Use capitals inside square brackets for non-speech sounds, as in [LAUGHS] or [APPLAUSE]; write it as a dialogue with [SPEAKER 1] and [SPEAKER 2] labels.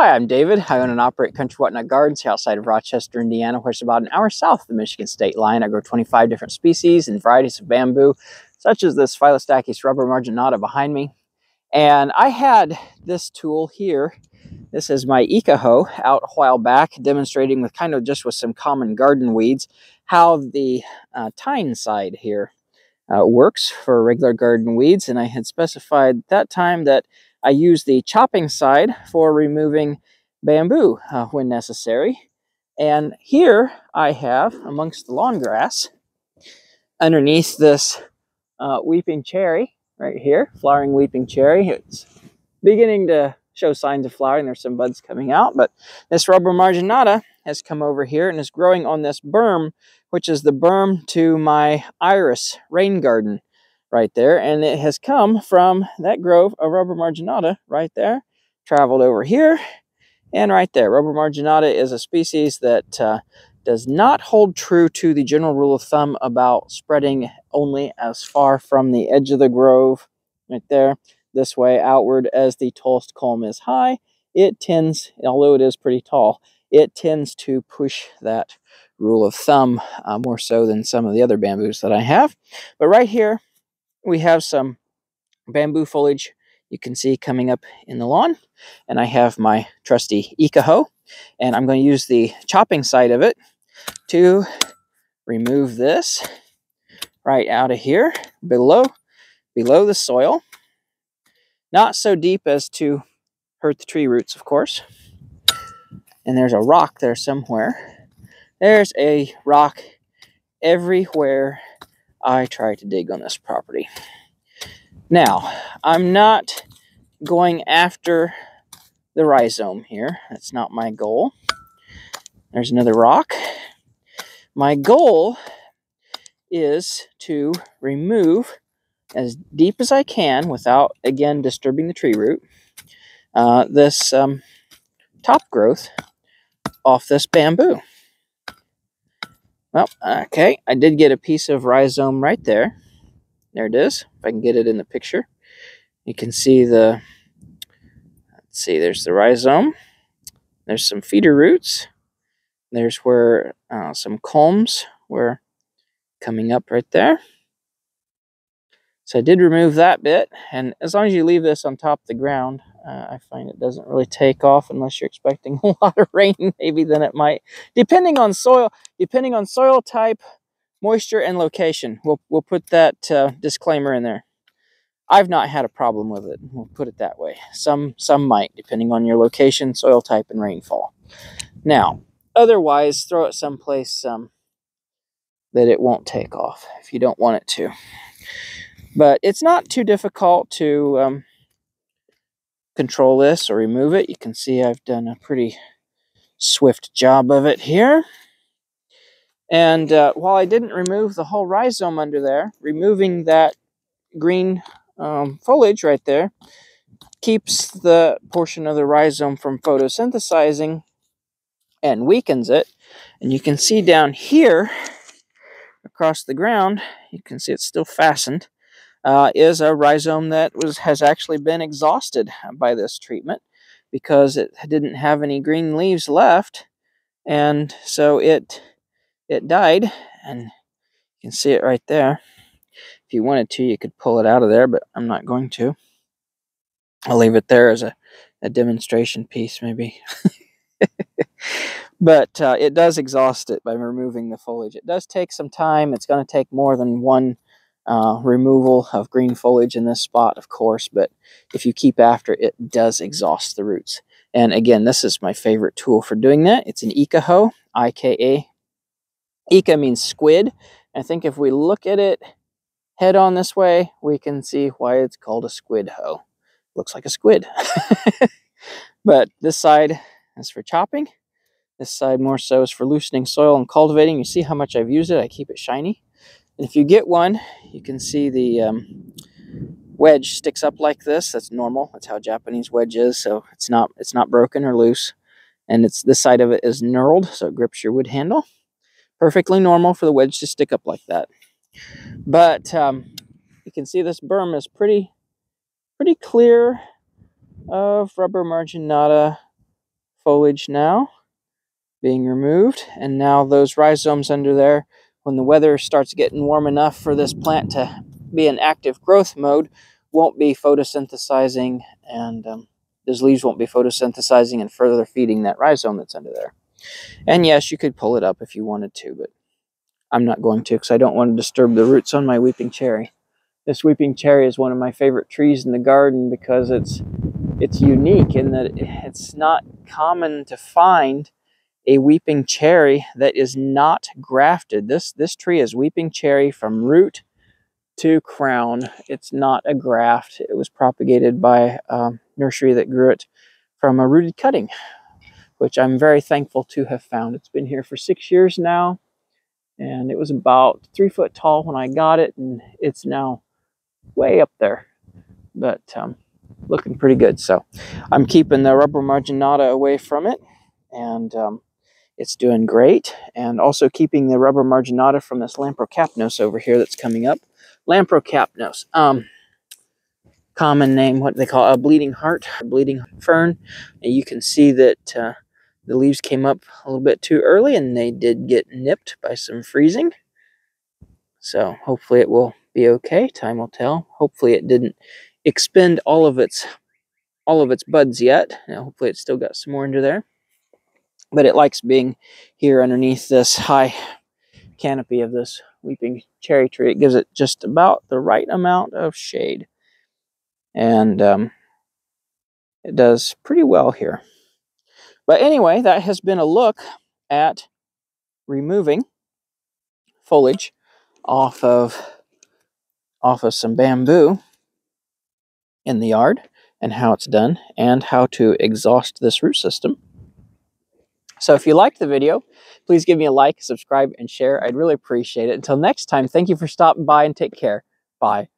[SPEAKER 1] Hi, I'm David. I own and operate Country Whatnot Gardens here outside of Rochester, Indiana, where it's about an hour south of the Michigan state line. I grow 25 different species and varieties of bamboo, such as this Phyllostachys rubromarginata behind me. And I had this tool here. This is my Ika hoe out a while back, demonstrating with kind of just with some common garden weeds, how the uh, tine side here uh, works for regular garden weeds. And I had specified that time that I use the chopping side for removing bamboo uh, when necessary. And here I have, amongst the lawn grass, underneath this uh, weeping cherry right here, flowering weeping cherry. It's beginning to show signs of flowering. There's some buds coming out, but this rubromarginata has come over here and is growing on this berm, which is the berm to my iris rain garden right there. And it has come from that grove of rubromarginata right there, traveled over here and right there. Rubromarginata is a species that uh, does not hold true to the general rule of thumb about spreading only as far from the edge of the grove right there this way outward as the tallest culm is high. It tends, although it is pretty tall, it tends to push that rule of thumb uh, more so than some of the other bamboos that I have. But right here, we have some bamboo foliage you can see coming up in the lawn. And I have my trusty Ika hoe, and I'm going to use the chopping side of it to remove this right out of here below below the soil. Not so deep as to hurt the tree roots, of course. And there's a rock there somewhere. There's a rock everywhere I try to dig on this property. Now, I'm not going after the rhizome here. That's not my goal. There's another rock. My goal is to remove as deep as I can without, again, disturbing the tree root, uh, this um, top growth off this bamboo. Well, okay, I did get a piece of rhizome right there. There it is, if I can get it in the picture. You can see the, let's see, there's the rhizome. There's some feeder roots. There's where uh, some culms were coming up right there. So I did remove that bit, and as long as you leave this on top of the ground, uh, I find it doesn't really take off unless you're expecting [LAUGHS] a lot of rain. Maybe then it might, depending on soil, depending on soil type, moisture, and location. We'll we'll put that uh, disclaimer in there. I've not had a problem with it. We'll put it that way. Some some might, depending on your location, soil type, and rainfall. Now, otherwise, throw it someplace um, that it won't take off if you don't want it to. But it's not too difficult to um, control this or remove it. You can see I've done a pretty swift job of it here. And uh, while I didn't remove the whole rhizome under there, removing that green um, foliage right there keeps the portion of the rhizome from photosynthesizing and weakens it. And you can see down here across the ground, you can see it's still fastened uh, is a rhizome that was has actually been exhausted by this treatment because it didn't have any green leaves left, and so it it died. And you can see it right there. If you wanted to, you could pull it out of there, but I'm not going to. I'll leave it there as a, a demonstration piece, maybe. [LAUGHS] but uh, it does exhaust it by removing the foliage. It does take some time. It's going to take more than one uh, removal of green foliage in this spot, of course, but if you keep after it, does exhaust the roots. And again, this is my favorite tool for doing that. It's an Ika hoe, I-K-A. Ika means squid. I think if we look at it head on this way, we can see why it's called a squid hoe. Looks like a squid. [LAUGHS] but this side is for chopping. This side more so is for loosening soil and cultivating. You see how much I've used it. I keep it shiny. If you get one, you can see the um, wedge sticks up like this. That's normal. That's how Japanese wedge is. So it's not it's not broken or loose. And it's this side of it is knurled, so it grips your wood handle. Perfectly normal for the wedge to stick up like that. But um, you can see this berm is pretty pretty clear of rubromarginata foliage now being removed. And now those rhizomes under there, when the weather starts getting warm enough for this plant to be in active growth mode, won't be photosynthesizing and um, those leaves won't be photosynthesizing and further feeding that rhizome that's under there. And yes, you could pull it up if you wanted to, but I'm not going to because I don't want to disturb the roots on my weeping cherry. This weeping cherry is one of my favorite trees in the garden because it's it's unique in that it's not common to find a weeping cherry that is not grafted. This this tree is weeping cherry from root to crown. It's not a graft. It was propagated by a nursery that grew it from a rooted cutting, which I'm very thankful to have found. It's been here for six years now, and it was about three foot tall when I got it, and it's now way up there, but um, looking pretty good. So I'm keeping the rubromarginata away from it, and um, it's doing great. And also keeping the rubromarginata from this Lamprocapnos over here that's coming up. Lamprocapnos, um, common name, what they call a bleeding heart, a bleeding fern. And you can see that uh, the leaves came up a little bit too early and they did get nipped by some freezing. So hopefully it will be okay. Time will tell. Hopefully it didn't expend all of its all of its buds yet. Now, hopefully it's still got some more under there. But it likes being here underneath this high canopy of this weeping cherry tree. It gives it just about the right amount of shade. And um, it does pretty well here. But anyway, that has been a look at removing foliage off of off of some bamboo in the yard and how it's done and how to exhaust this root system. So if you liked the video, please give me a like, subscribe, and share. I'd really appreciate it. Until next time, thank you for stopping by and take care. Bye.